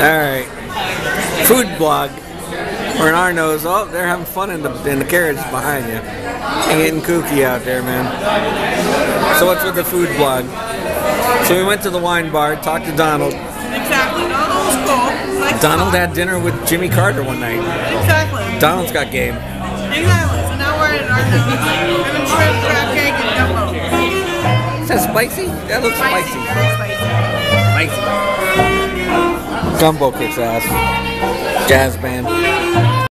Alright. Food blog. We're in Arnaud's. Oh, they're having fun in the in the carriage behind you. They're getting kooky out there, man. So what's with the food blog? So we went to the wine bar, talked to Donald. Exactly. Donald was cool. Like Donald had dinner with Jimmy Carter one night. Exactly. Donald's got game. Exactly. So now we're at Arnaud's. Having shrimp, crab cake, and gumbo. Is that spicy? That looks spicy. Spicy. Gumbo kicks ass. Jazz band.